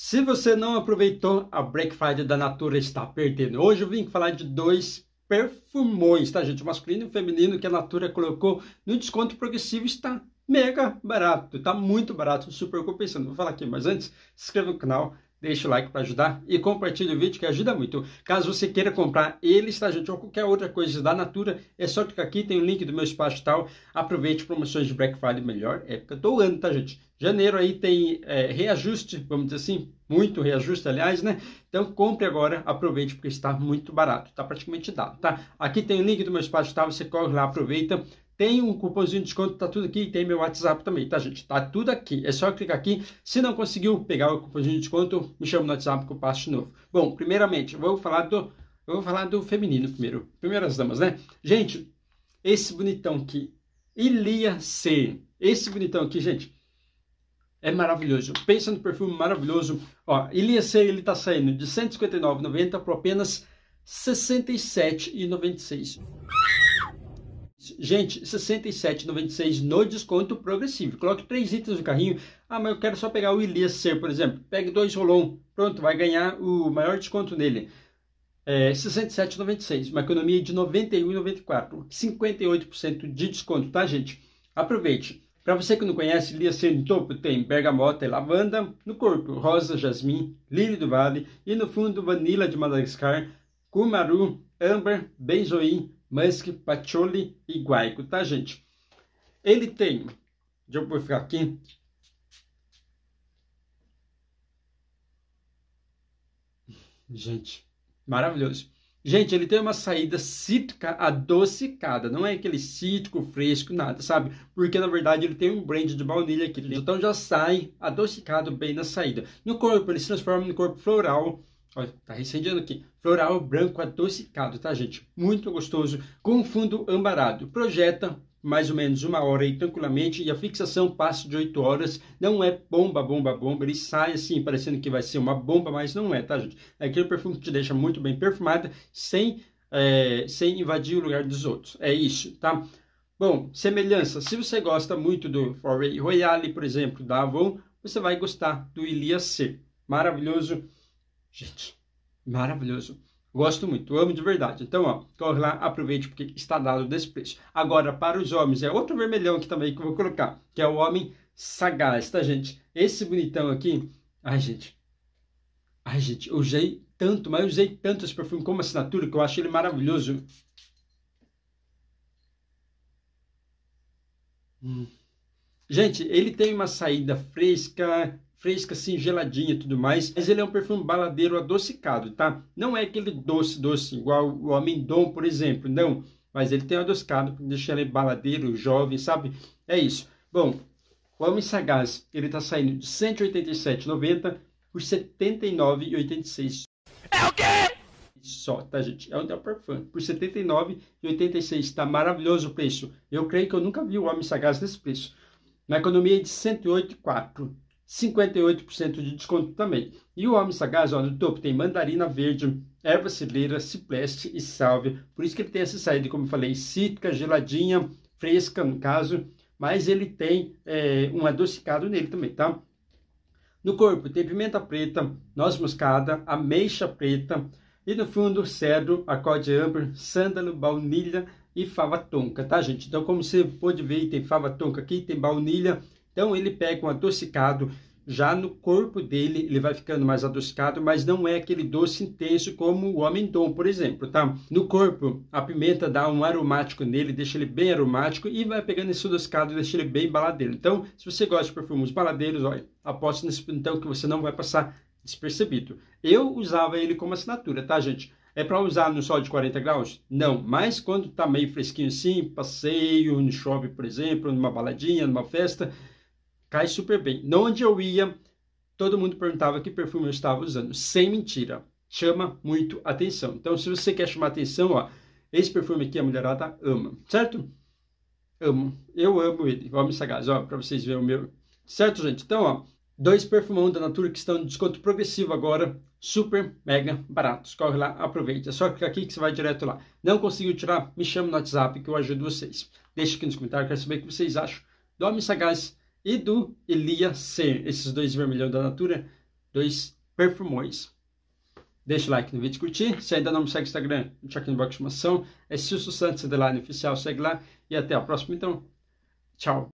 Se você não aproveitou a Black Friday da Natura, está perdendo. Hoje eu vim falar de dois perfumões, tá, gente? Masculino e feminino que a Natura colocou no desconto progressivo está mega barato, tá muito barato, super compensando. Vou falar aqui, mas antes, se inscreva no canal, deixa o like para ajudar e compartilhe o vídeo que ajuda muito. Caso você queira comprar eles, tá gente, ou qualquer outra coisa da Natura, é só clicar aqui, tem o link do meu espaço tal. Aproveite promoções de Black Friday melhor época do ano, tá gente? Janeiro aí tem é, reajuste, vamos dizer assim, muito reajuste, aliás, né? Então compre agora, aproveite porque está muito barato, tá praticamente dado, tá? Aqui tem o link do meu espaço tal, você corre lá, aproveita. Tem um cupomzinho de desconto, tá tudo aqui. Tem meu WhatsApp também, tá, gente? Tá tudo aqui. É só clicar aqui. Se não conseguiu pegar o cupomzinho de desconto, me chama no WhatsApp que eu passo de novo. Bom, primeiramente, eu vou falar do, eu vou falar do feminino primeiro. Primeiras damas, né? Gente, esse bonitão aqui, Ilia C. Esse bonitão aqui, gente, é maravilhoso. Pensa no perfume maravilhoso. Ó, Ilia C, ele tá saindo de R$ 159,90 por apenas R$ 67,96. Gente, R$ 67,96 no desconto progressivo. Coloque três itens no carrinho. Ah, mas eu quero só pegar o Elias Ser, por exemplo. Pegue dois Rolon. Pronto, vai ganhar o maior desconto nele. É, 67,96. Uma economia de 91,94. 58% de desconto, tá, gente? Aproveite. Para você que não conhece, Elias Ser no topo tem bergamota e lavanda. No corpo, rosa, jasmim, lírio do vale. E no fundo, vanila de Madagascar, cumaru, âmbar, benzoim, musk, patchouli e guaico, tá, gente? Ele tem, deixa eu ficar aqui. Gente, maravilhoso. Gente, ele tem uma saída cítrica adocicada, não é aquele cítrico fresco, nada, sabe? Porque na verdade ele tem um blend de baunilha aqui então já sai adocicado bem na saída. No corpo, ele se transforma no corpo floral, Olha, tá recendendo aqui. Floral branco adocicado, tá, gente? Muito gostoso, com fundo ambarado. Projeta mais ou menos uma hora aí tranquilamente e a fixação passa de 8 horas. Não é bomba, bomba, bomba. Ele sai assim, parecendo que vai ser uma bomba, mas não é, tá, gente? É aquele perfume que te deixa muito bem perfumada, sem, é, sem invadir o lugar dos outros. É isso, tá? Bom, semelhança. Se você gosta muito do Foray Royale, por exemplo, da Avon, você vai gostar do Ilia C. Maravilhoso Gente, maravilhoso. Gosto muito, amo de verdade. Então, ó, corre lá, aproveite porque está dado desse preço. Agora, para os homens, é outro vermelhão aqui também que eu vou colocar, que é o homem sagaz, tá, gente? Esse bonitão aqui, ai, gente. Ai, gente, eu usei tanto, mas eu usei tanto esse perfume como assinatura que eu acho ele maravilhoso. Hum. Gente, ele tem uma saída fresca, fresca, assim, geladinha e tudo mais. Mas ele é um perfume baladeiro adocicado, tá? Não é aquele doce, doce, igual o Amendon, por exemplo, não. Mas ele tem um adocicado, deixa ele baladeiro, jovem, sabe? É isso. Bom, o Homem Sagaz, ele tá saindo de 187,90 por 79,86. É o quê? Só, tá, gente? É um Del Parfum. Por 79,86. Tá maravilhoso o preço. Eu creio que eu nunca vi o Homem Sagaz nesse preço. Na economia de 108,4. 58% de desconto também. E o Homem Sagaz, ó, no topo tem mandarina verde, erva celeira, cipreste e sálvia. Por isso que ele tem essa saída, como eu falei, cítrica, geladinha, fresca no caso, mas ele tem é, um adocicado nele também, tá? No corpo tem pimenta preta, noz moscada, ameixa preta e no fundo cedro, acorde amber, sândalo, baunilha e fava tonka, tá gente? Então como você pode ver, tem fava tonka aqui, tem baunilha então ele pega um adocicado, já no corpo dele ele vai ficando mais adocicado, mas não é aquele doce intenso como o Amendon, por exemplo, tá? No corpo, a pimenta dá um aromático nele, deixa ele bem aromático e vai pegando esse adocicado deixa ele bem baladeiro. Então, se você gosta de perfumes baladeiros, olha, aposto nesse então que você não vai passar despercebido. Eu usava ele como assinatura, tá, gente? É para usar no sol de 40 graus? Não, mas quando tá meio fresquinho assim, passeio no shopping, por exemplo, numa baladinha, numa festa, cai super bem. Onde eu ia, todo mundo perguntava que perfume eu estava usando. Sem mentira. Chama muito atenção. Então, se você quer chamar atenção, ó, esse perfume aqui a mulherada ama, certo? Amo. Eu amo ele. Homem sagaz, ó, para vocês verem o meu. Certo, gente? Então, ó, dois perfumão da Natura que estão em desconto progressivo agora, super mega baratos. Corre lá, aproveite. É só clicar aqui que você vai direto lá. Não conseguiu tirar? Me chama no WhatsApp que eu ajudo vocês. Deixa aqui nos comentários, quero saber o que vocês acham do Homem Sagaz e do Elia C. Esses dois vermelhão da Natura, dois perfumões. Deixa o like no vídeo, curtir. Se ainda não me segue no Instagram, deixa aqui no box de informação. É Silvio Santos, Underline Oficial, segue lá. E até a próxima, então. Tchau.